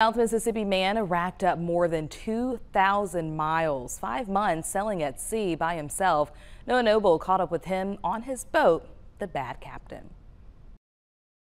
South Mississippi man racked up more than 2,000 miles, five months sailing at sea by himself. Noah Noble caught up with him on his boat, the Bad Captain.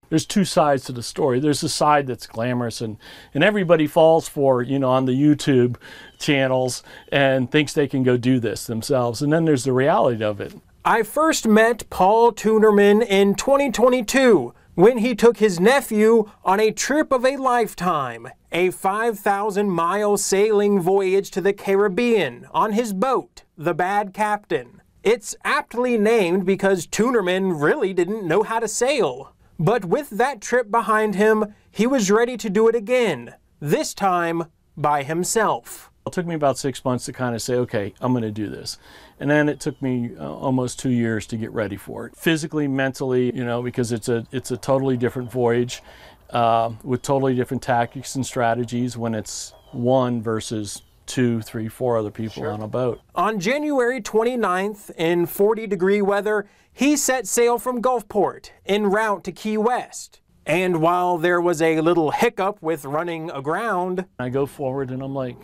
There's two sides to the story. There's a side that's glamorous and, and everybody falls for, you know, on the YouTube channels and thinks they can go do this themselves. And then there's the reality of it. I first met Paul Tunerman in 2022 when he took his nephew on a trip of a lifetime, a 5,000 mile sailing voyage to the Caribbean on his boat, the Bad Captain. It's aptly named because Tunerman really didn't know how to sail. But with that trip behind him, he was ready to do it again, this time by himself. It took me about six months to kind of say, okay, I'm going to do this. And then it took me uh, almost two years to get ready for it. Physically, mentally, you know, because it's a, it's a totally different voyage uh, with totally different tactics and strategies when it's one versus two, three, four other people sure. on a boat. On January 29th, in 40 degree weather, he set sail from Gulfport en route to Key West. And while there was a little hiccup with running aground, I go forward and I'm like,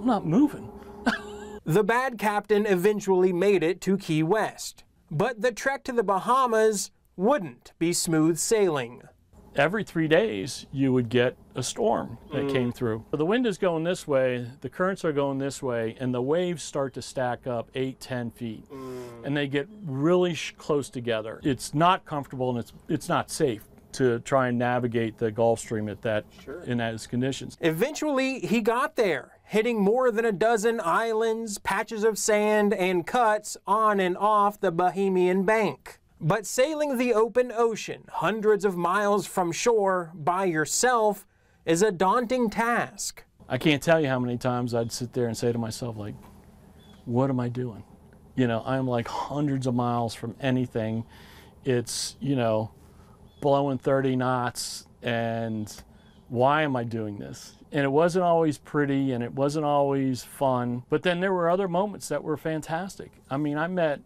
I'm not moving. the bad captain eventually made it to Key West, but the trek to the Bahamas wouldn't be smooth sailing. Every three days, you would get a storm that mm. came through. The wind is going this way, the currents are going this way, and the waves start to stack up eight, ten feet. Mm. And they get really close together. It's not comfortable and it's, it's not safe to try and navigate the Gulf Stream at that sure. in those conditions. Eventually, he got there hitting more than a dozen islands, patches of sand, and cuts on and off the Bahamian bank. But sailing the open ocean hundreds of miles from shore by yourself is a daunting task. I can't tell you how many times I'd sit there and say to myself, like, what am I doing? You know, I'm like hundreds of miles from anything. It's, you know, blowing 30 knots and why am I doing this? And it wasn't always pretty and it wasn't always fun, but then there were other moments that were fantastic. I mean, I met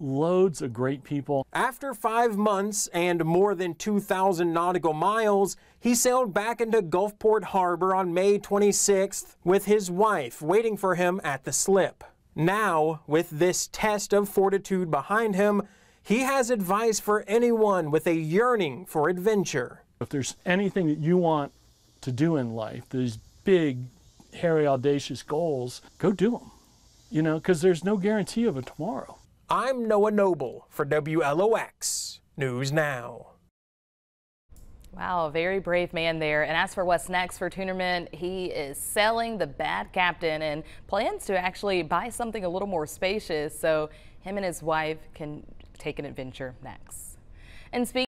loads of great people. After five months and more than 2,000 nautical miles, he sailed back into Gulfport Harbor on May 26th with his wife waiting for him at the slip. Now, with this test of fortitude behind him, he has advice for anyone with a yearning for adventure. If there's anything that you want to do in life, these big, hairy, audacious goals, go do them. You know, because there's no guarantee of a tomorrow. I'm Noah Noble for WLOX News Now. Wow, a very brave man there. And as for what's next for Tunerman, he is selling the Bad Captain and plans to actually buy something a little more spacious so him and his wife can take an adventure next. And speaking